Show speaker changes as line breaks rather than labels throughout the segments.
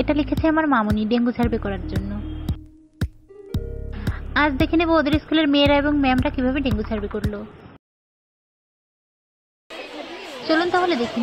এটা লিখেছে আমার মামুনি ডেঙ্গু সার্ভে করার জন্য। আজ দেখে নেব ওদের স্কুলের মেয়েরা এবং ম্যামরা কীভাবে ডেঙ্গু সার্ভে করল। চলুন তাহলে দেখে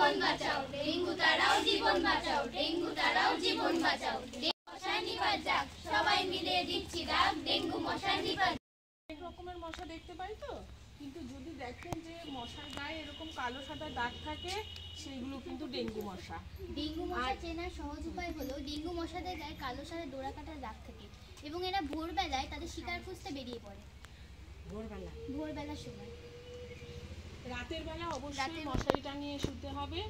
জীবন বাঁচাও। ডেঙ্গু তারাও জীবন বাঁচাও। ডেঙ্গু মশা নিপাত যাক। সবাই মিলে দিচ্ছি ডাক। ডেঙ্গু মশা নিপাত
অনেক রকমের মশা দেখতে পাই তো? কিন্তু যদি দেখেন যে মশার গায়ে এরকম কালো সাদা দাগ থাকে সেগুলো কিন্তু ডেঙ্গু মশা।
ডেঙ্গু মশা চেনার সহজ উপায় হলো ডেঙ্গু মশাদের গায়ে কালো সাদা ডোরা কাটার দাগ থাকে এবং এরা ভোরবেলায় তাদের শিকার খুঁজতে বেরিয়ে পড়ে।
ভোরবেলা।
ভোরবেলার সময়।
রাতের বেলা অবশ্যই মশারি টানিয়ে শুতে হবে।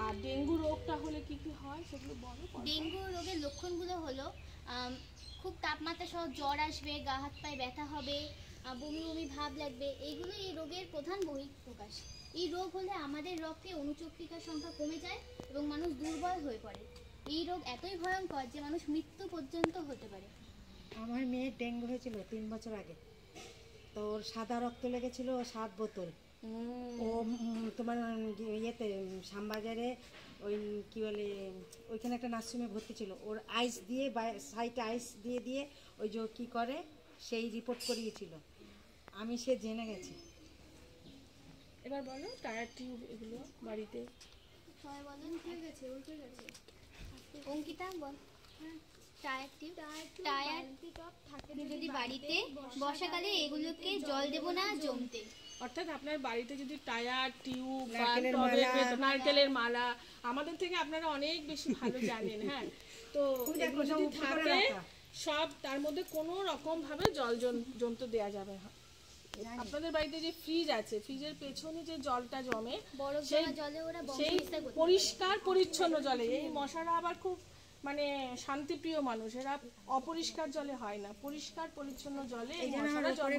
আর ডেঙ্গু রোগটা হলে কি কি হয় সেগুলো বলো।
ডেঙ্গু রোগের লক্ষণগুলো হলো খুব তাপমাত্রা সহ জ্বর আসবে গা হাত পায়ে ব্যথা হবে বমি বমি ভাব লাগবে এইগুলো এই রোগের প্রধান বহিঃপ্রকাশ। এই রোগ হলে আমাদের রক্তে অনুচক্রিকার সংখ্যা কমে যায় এবং মানুষ দুর্বল হয়ে পড়ে। এই রোগ এতই ভয়ঙ্কর যে মানুষ মৃত্যু পর্যন্ত হতে পারে।
আমার মেয়ের ডেঙ্গু হয়েছিল তিন বছর আগে। তো ওর সাদা রক্ত লেগেছিল সাত বোতল। ও তোমার ইয়েতে শ্যামবাজারে ওই কি বলে ওইখানে একটা নার্সিংহোমে ভর্তি ছিল। ওর আইস দিয়ে সাইটে আইস দিয়ে দিয়ে ওই যে কী করে সেই রিপোর্ট করিয়েছিল। আমি সে জেনে গেছি।
এবার বলো টায়ার টিউব এগুলো বাড়িতে?
সবাই বলেন হয়ে গেছে? উল্টে গেছে। অঙ্কিতা বল। Tyre tube. টায়ার যদি বাড়িতে বর্ষাকালে এগুলোকে জল দেব না জমতে।
অর্থাৎ আপনার বাড়িতে যদি টায়ার টিউব
নারকেলের মালা।
আমাদের থেকে আপনারা অনেক বেশি ভালো জানেন হ্যাঁ। তো যদি থাকে সব তার মধ্যে কোনো রকম ভাবে জল জন- জমতে দেওয়া যাবে না। আপনাদের বাড়িতে যে ফ্রিজ আছে ফ্রিজের পেছনে যে জলটা জমে সেই পরিষ্কার পরিচ্ছন্ন জলে। এই মশারা আবার খুব মানে শান্তিপ্রিয় মানুষ এরা অপরিষ্কার জলে হয় না। পরিষ্কার পরিচ্ছন্ন জলে এই
জন্য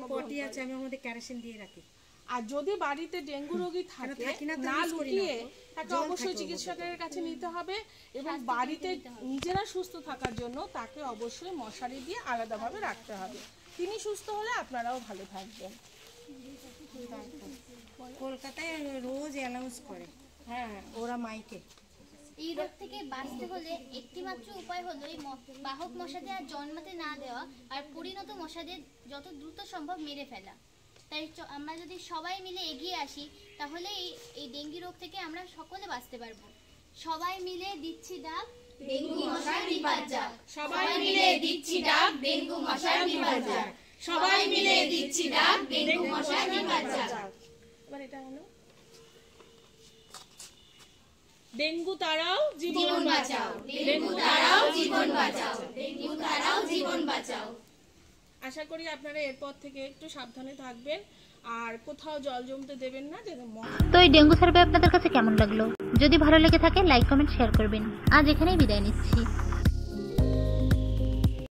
পটি
করে।
আছে আমি মধ্যে কেরোসিন দিয়ে রাখি।
আর যদি বাড়িতে ডেঙ্গু রোগী থাকে
না
লুকিয়ে তাকে অবশ্যই চিকিৎসকের কাছে নিতে হবে এবং বাড়িতে নিজেরা সুস্থ থাকার জন্য তাকে অবশ্যই মশারি দিয়ে আলাদাভাবে রাখতে হবে। তিনি সুস্থ হলে আপনারাও ভালো থাকবেন।
কলকাতায় রোজ অ্যানাউন্স করে। হ্যাঁ ওরা মাইকে।
এই রোগ থেকে বাঁচতে হলে একটিমাত্র উপায় হলো এই বাহক মশাদের আর জন্মাতে না দেওয়া আর পরিণত মশাদের যত দ্রুত সম্ভব মেরে ফেলা। তাই আমরা যদি সবাই মিলে এগিয়ে আসি তাহলে এই ডেঙ্গি রোগ থেকে আমরা সকলে বাঁচতে পারব। সবাই মিলে দিচ্ছি ডাক ডেঙ্গু মশা নিপাত যাক।
সবাই
মিলে দিচ্ছি ডাক ডেঙ্গু মশা নিপাত যাক। সবাই মিলে দিচ্ছি ডাক ডেঙ্গু মশা নিপাত যাক।
এবার এটা হলো। ডেঙ্গু তারাও জীবন
বাঁচাও। ডেঙ্গু তারাও জীবন বাঁচাও। ডেঙ্গু তারাও জীবন বাঁচাও।
আশা করি আপনারা এরপর থেকে একটু সাবধানে থাকবেন আর কোথাও জল জমতে দেবেন না যাতে
তো এই ডেঙ্গু সার্ভে আপনাদের কাছে কেমন লাগল? যদি ভালো লেগে থাকে লাইক কমেন্ট শেয়ার করবেন। আজ এখানেই বিদায় নিচ্ছি।